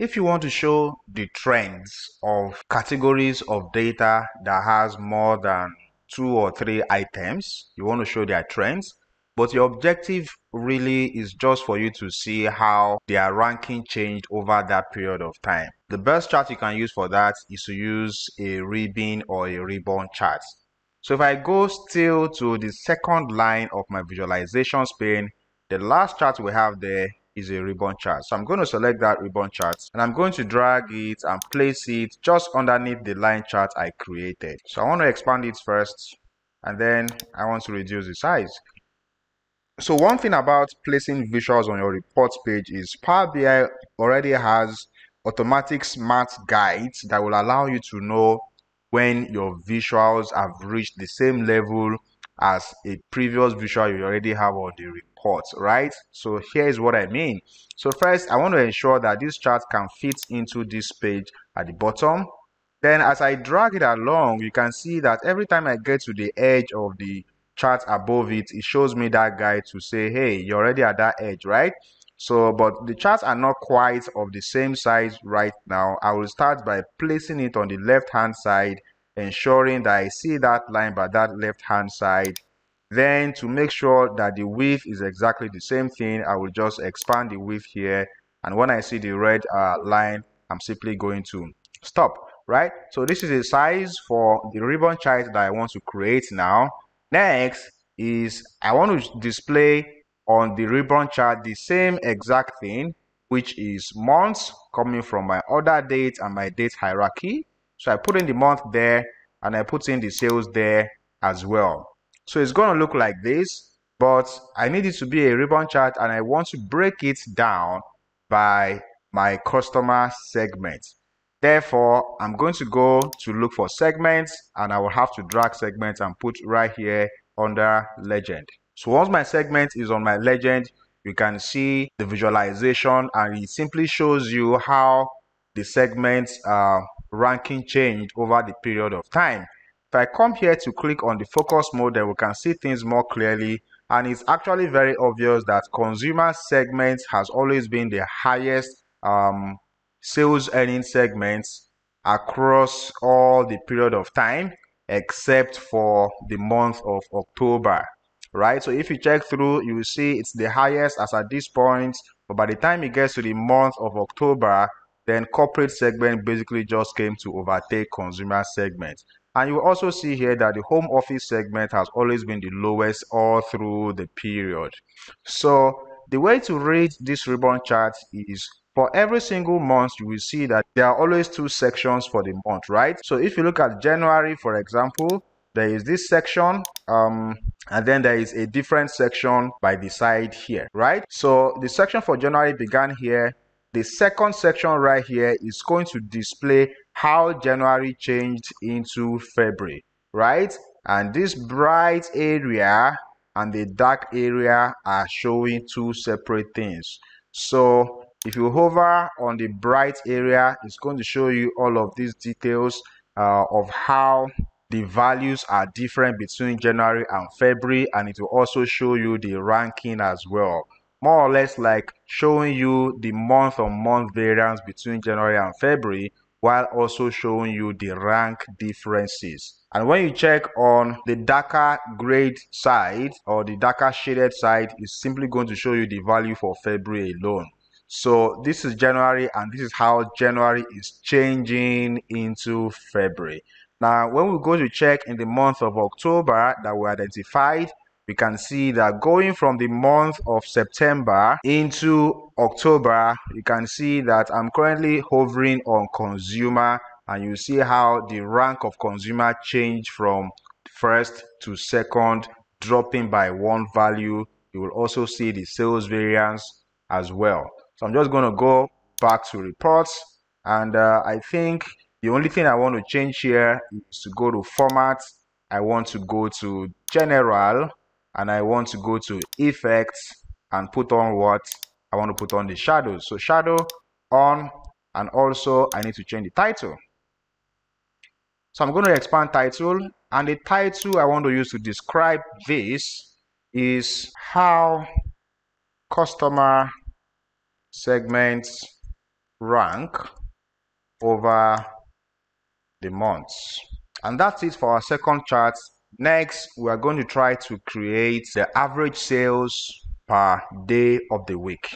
if you want to show the trends of categories of data that has more than two or three items, you want to show their trends, but your objective really is just for you to see how their ranking changed over that period of time. The best chart you can use for that is to use a ribbon or a ribbon chart. So if I go still to the second line of my visualizations pane, the last chart we have there is a ribbon chart. So I'm going to select that ribbon chart and I'm going to drag it and place it just underneath the line chart I created. So I want to expand it first and then I want to reduce the size. So one thing about placing visuals on your reports page is Power BI already has automatic smart guides that will allow you to know when your visuals have reached the same level as a previous visual you already have on the report, right? So here is what I mean. So first, I want to ensure that this chart can fit into this page at the bottom. Then as I drag it along, you can see that every time I get to the edge of the chart above it, it shows me that guide to say, hey, you're already at that edge, right? So, but the charts are not quite of the same size right now. I will start by placing it on the left hand side, ensuring that I see that line by that left hand side. Then to make sure that the width is exactly the same thing, I will just expand the width here. And when I see the red uh, line, I'm simply going to stop, right? So this is a size for the ribbon chart that I want to create now. Next is I want to display on the ribbon chart the same exact thing, which is months coming from my order date and my date hierarchy. So I put in the month there and I put in the sales there as well. So it's going to look like this, but I need it to be a ribbon chart and I want to break it down by my customer segment. Therefore, I'm going to go to look for segments and I will have to drag segments and put right here under legend. So once my segment is on my legend, you can see the visualization and it simply shows you how the segments uh, ranking changed over the period of time. If I come here to click on the focus mode, then we can see things more clearly and it's actually very obvious that consumer segment has always been the highest um, sales earning segments across all the period of time except for the month of October right so if you check through you will see it's the highest as at this point but by the time it gets to the month of October then corporate segment basically just came to overtake consumer segment and you also see here that the home office segment has always been the lowest all through the period so the way to read this ribbon chart is for every single month, you will see that there are always two sections for the month, right? So if you look at January, for example, there is this section um, and then there is a different section by the side here, right? So the section for January began here. The second section right here is going to display how January changed into February, right? And this bright area and the dark area are showing two separate things. So if you hover on the bright area, it's going to show you all of these details uh, of how the values are different between January and February and it will also show you the ranking as well. More or less like showing you the month on month variance between January and February while also showing you the rank differences. And when you check on the darker grade side or the darker shaded side, it's simply going to show you the value for February alone. So this is January and this is how January is changing into February. Now, when we go to check in the month of October that we identified, we can see that going from the month of September into October, you can see that I'm currently hovering on consumer and you see how the rank of consumer changed from first to second, dropping by one value. You will also see the sales variance as well. So I'm just going to go back to reports. And uh, I think the only thing I want to change here is to go to format. I want to go to general and I want to go to effects and put on what I want to put on the shadows. So shadow on and also I need to change the title. So I'm going to expand title and the title I want to use to describe this is how customer segments rank over the months. And that's it for our second chart. Next, we are going to try to create the average sales per day of the week.